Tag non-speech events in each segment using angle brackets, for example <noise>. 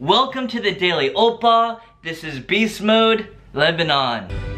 Welcome to the Daily Oppa. This is Beast Mode, Lebanon.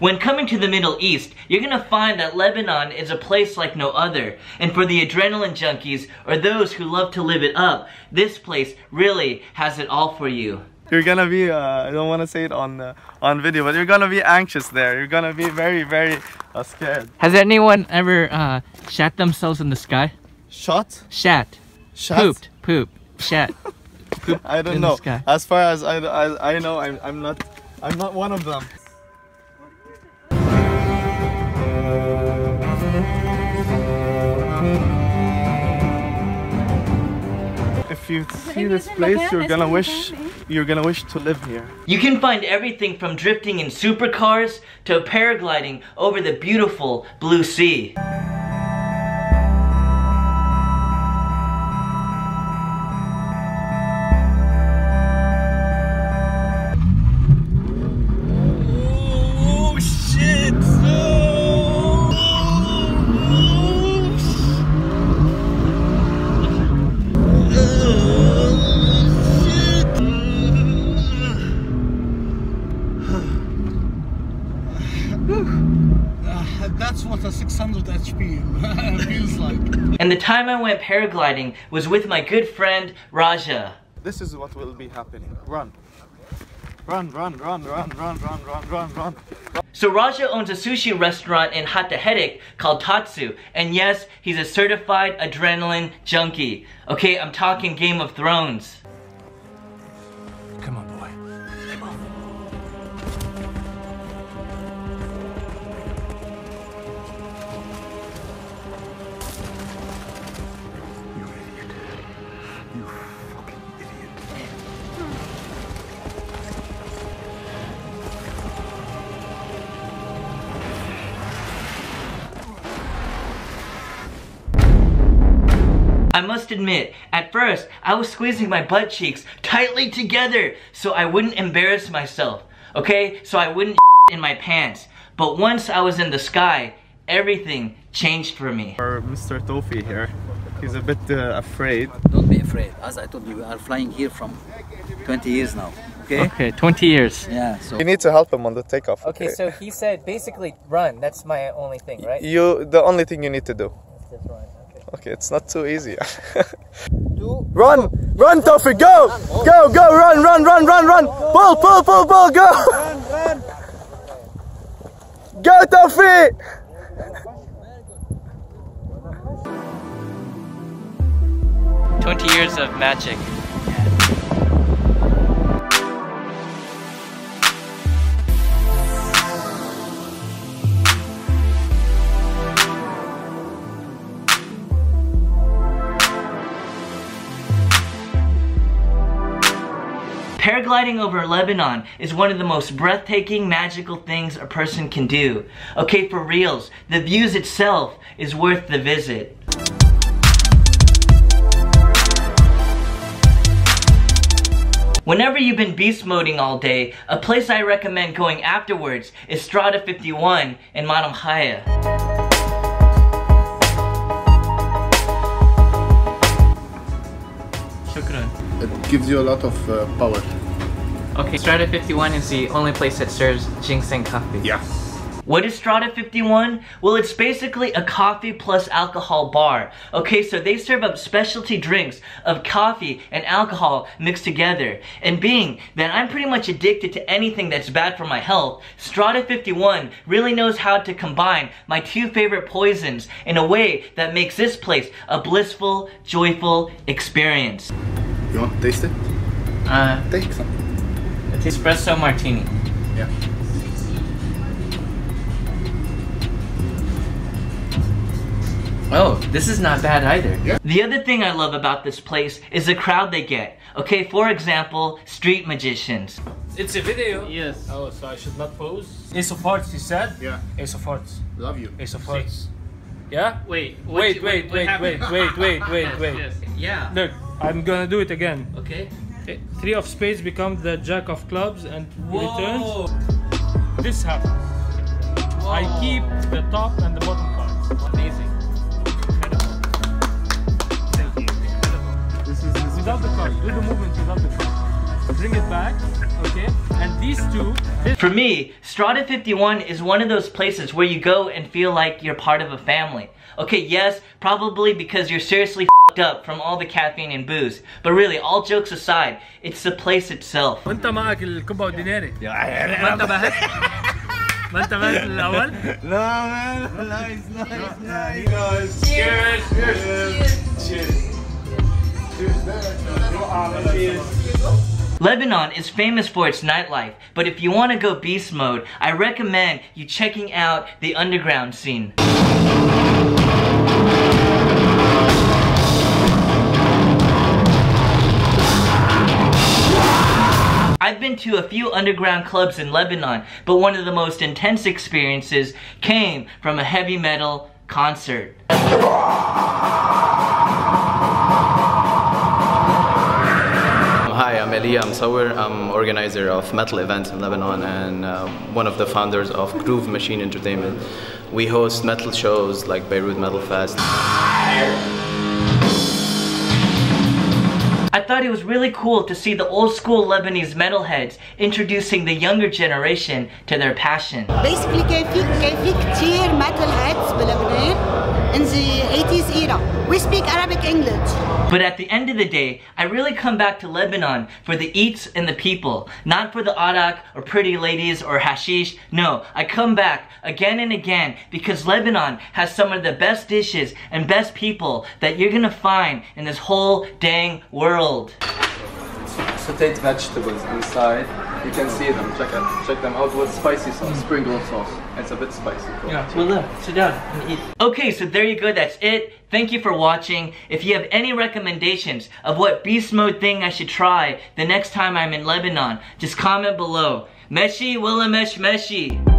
When coming to the Middle East, you're gonna find that Lebanon is a place like no other. And for the adrenaline junkies or those who love to live it up, this place really has it all for you. You're gonna be, uh, I don't wanna say it on, uh, on video, but you're gonna be anxious there. You're gonna be very, very uh, scared. Has anyone ever uh, shat themselves in the sky? Shot? Shat. Shot? Pooped. Poop. Shat. Poop <laughs> I don't know. As far as I, I, I know, I'm, I'm not, I'm not one of them. If you see this place, you're gonna wish, you're gonna wish to live here. You can find everything from drifting in supercars to paragliding over the beautiful blue sea. That's what a 600 HP <laughs> feels like. And the time I went paragliding was with my good friend Raja. This is what will be happening. Run. Run, run, run, run, run, run, run, run, run. So Raja owns a sushi restaurant in Hattahedek called Tatsuo. And yes, he's a certified adrenaline junkie. Okay, I'm talking Game of Thrones. I must admit, at first, I was squeezing my butt cheeks tightly together so I wouldn't embarrass myself, okay? So I wouldn't <laughs> in my pants. But once I was in the sky, everything changed for me. Or Mr. Tofi here. He's a bit uh, afraid. Don't be afraid. As I told you, we are flying here from 20 years now. Okay? Okay, 20 years. Yeah, so You need to help him on the takeoff. Okay, so he said basically run. That's my only thing, right? you the only thing you need to do. Just run. Okay. Okay, it's not too easy. <laughs> run! Run, Tofi, go! Go, go, run, run, run, run, run! Pull, pull, pull, pull, go! Run, run! <laughs> Go, Tofi! Twenty years of magic. Paragliding over Lebanon is one of the most breathtaking, magical things a person can do. Okay, for reals, the views itself is worth the visit. Whenever you've been beast moding all day, a place I recommend going afterwards is Strada 51 in Madam Haya. Shukran. It gives you a lot of uh, power. Okay, Strada 51 is the only place that serves ginseng coffee. Yeah. What is Strada 51? Well, it's basically a coffee plus alcohol bar. Okay, so they serve up specialty drinks of coffee and alcohol mixed together. And being that I'm pretty much addicted to anything that's bad for my health, Strada 51 really knows how to combine my two favorite poisons in a way that makes this place a blissful, joyful experience. You want to taste it? Uh, Take some. it's espresso martini. Yeah. Oh, this is not bad either. Yeah. The other thing I love about this place is the crowd they get. Okay, for example, street magicians. It's a video. Yes. Oh, so I should not pose. Ace of Hearts, you said? Yeah. Ace of Hearts. Love you. Ace of Hearts. Yeah? Wait, Wait, wait, wait, <laughs> wait, wait, wait, wait, wait. Yeah. Look, I'm gonna do it again. Okay. Eh, Three of spades becomes the jack of clubs and Whoa. returns. This happens. I keep the top and the bottom cards. Amazing. Incredible. Thank you. Incredible. This is this Without the card, do the movement without the card. Bring it back, okay? And these two, this For me, Strada 51 is one of those places where you go and feel like you're part of a family. Okay, yes, probably because you're seriously fed up from all the caffeine and booze. But really, all jokes aside, it's the place itself. وانت معك الكوبا والديناري ما انت بهت ما انت بهت الاول No man, nice, nice, nice. Cheers. Lebanon is famous for its nightlife, but if you want to go beast mode, I recommend you checking out the underground scene. I've been to a few underground clubs in Lebanon, but one of the most intense experiences came from a heavy metal concert. Hi, I'm Elia Msawir. I'm organizer of metal events in Lebanon and uh, one of the founders of Groove Machine Entertainment. We host metal shows like Beirut Metal Fest. I thought it was really cool to see the old school Lebanese metalheads introducing the younger generation to their passion. basically كان في كان في كثير metal heads بلبنان in the 80s era. We speak Arabic English. But at the end of the day, I really come back to Lebanon for the eats and the people, not for the arak or pretty ladies or hashish. No, I come back again and again because Lebanon has some of the best dishes and best people that you're gonna find in this whole dang world. Sauteed vegetables inside. You can see them. Check out. Check them out with spicy sauce, mm. sprinkle sauce. It's a bit spicy. Yeah, well, look, sit down and eat. Okay, so there you go. That's it. Thank you for watching. If you have any recommendations of what beast mode thing I should try the next time I'm in Lebanon, just comment below. Meshi, Willa Mesh Meshi.